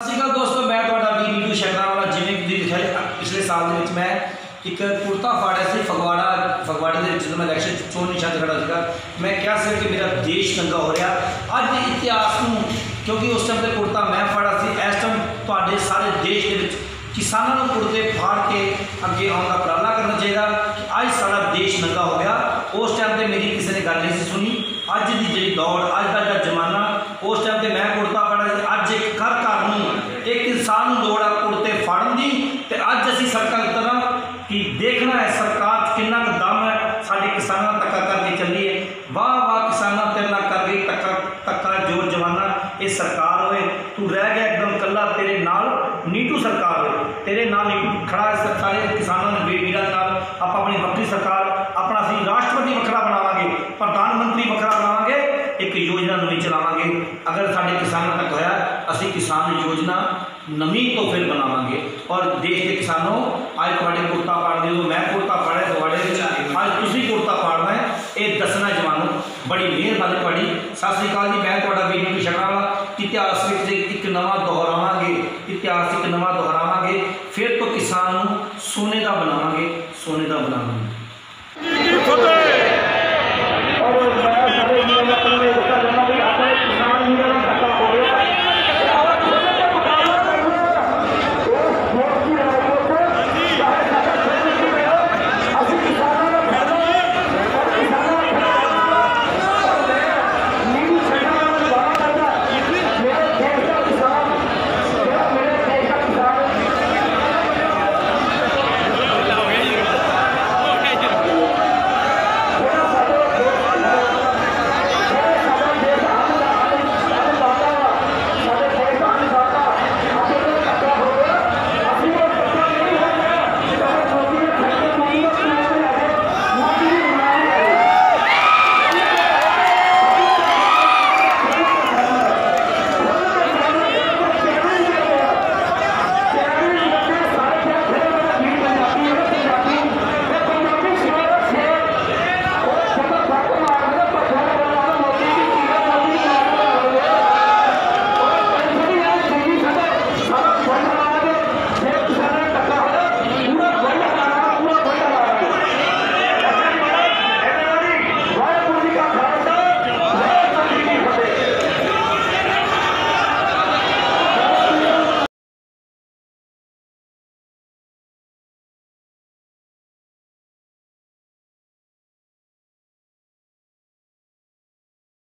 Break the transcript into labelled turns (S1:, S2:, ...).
S1: ਸਤਿ ਸ਼੍ਰੀ ਅਕਾਲ ਦੋਸਤੋ, ਮੈਂ ਤੁਹਾਡਾ ਵੀ ਨੀਟੂ ਸ਼ਰਮਾ ਵਾਲਾ ਜਿਵੇਂ ਕਿ ਤੁਸੀਂ ਦੇਖਿਆ ਪਿਛਲੇ ਸਾਲ ਦੇ ਵਿੱਚ ਮੈਂ ਇੱਕ ਕੁੜਤਾ ਫਾੜਿਆ ਸੀ ਫਗਵਾੜਾ, ਫਗਵਾੜੇ ਦੇ ਵਿੱਚ ਜਦੋਂ ਮੈਂ ਇਲੈਕਸ਼ਨ ਚੋਣ ਨਿਸ਼ਾਨ ਖੜਾ ਸੀਗਾ, ਮੈਂ ਕਿਹਾ ਸੀ ਕਿ ਮੇਰਾ ਦੇਸ਼ ਨੰਗਾ ਹੋ ਰਿਹਾ। ਅੱਜ ਇਤਿਹਾਸ ਨੂੰ, ਕਿਉਂਕਿ ਉਸ ਟਾਈਮ ਤੇ ਕੁੜਤਾ ਮੈਂ ਫਾੜਿਆ ਸੀ, ਇਸ ਟਾਈਮ ਤੁਹਾਡੇ ਸਾਰੇ ਦੇਸ਼ ਦੇ ਵਿੱਚ ਕਿਸਾਨਾਂ ਨੂੰ ਕੁੜਤੇ ਫਾੜ ਕੇ ਅੱਗੇ ਆਉਣ ਦਾ ਉਪਰਾਲਾ ਕਰਨਾ ਚਾਹੀਦਾ। ਅੱਜ ਸਾਡਾ ਦੇਸ਼ ਨੰਗਾ ਹੋ ਗਿਆ। ਉਸ ਟਾਈਮ ਤੇ ਮੇਰੀ ਕਿਸੇ ਨੇ ਗੱਲ ਨਹੀਂ ਸੀ ਸੁਣੀ। ਅੱਜ ਦੀ ਜਿਹੜੀ ਦੌੜ, ਅੱਜ ਦਾ ਜਿਹੜਾ ਅੱਜ ਅਸੀਂ ਸੜਕਾਂ ਤੇ ਉਤਰਨਾ ਕਿ ਦੇਖਣਾ ਹੈ ਸਰਕਾਰ 'ਚ ਕਿੰਨਾ ਕੁ ਦਮ ਹੈ ਸਾਡੇ ਕਿਸਾਨਾਂ ਦਾ ਧੱਕਾ ਕਰਕੇ ਚੱਲੀ ਹੈ ਵਾਹ ਵਾਹ ਕਿਸਾਨਾਂ ਤੇਰੇ ਨਾਲ ਕਰ ਗਈ ਧੱਕਾ ਧੱਕਾ ਜੋਰ ਜਵਾਨਾ ਇਹ ਸਰਕਾਰ ਹੋਏ ਤੂੰ ਰਹਿ ਗਿਆ ਇੱਕਦਮ ਕੱਲਾ ਤੇਰੇ ਨਾਲ ਨੀਟੂ ਸਰਕਾਰ ਹੋਏ ਤੇਰੇ ਨਾਲ ਨੀਟੂ ਖੜਾ ਹੈ ਸਾਰੇ ਕਿਸਾਨਾਂ ਦੇ ਵੀ- ਵੀਰਾਂ ਦੇ ਨਾਲ ਆਪਾਂ ਆਪਣੀ ਵੱਖਰੀ ਸਰਕਾਰ ਆਪਣਾ ਅਸੀਂ ਰਾਸ਼ਟਰਪਤੀ ਵੱਖਰਾ ਬਣਾਵਾਂਗੇ ਪ੍ਰਧਾਨ ਮੰਤਰੀ ਵੱਖਰਾ ਬਣਾਵਾਂਗੇ ਇੱਕ ਯੋਜਨਾ ਨਵੀਂ ਚਲਾਵਾਂਗੇ ਅਗਰ ਸਾਡੇ शासी किसान योजना नमी तो फिर बनावे और देश के किसानों, आज थोड़े कुर्ता पाड़ दे मैं कुर्ता पाड़े थोड़े आज तुम्हें कुर्ता पाड़ना है, ये दसना जवानों, बड़ी मेहरबानी पड़ी सत श्रीकाल जी, मैं थोड़ा वीडियो भी शक्ल वा इतिहास में एक नवा दोहरावे इतिहास एक नवा दोहरावे फिर तो किसान सोने का बनावे सोने का बनावे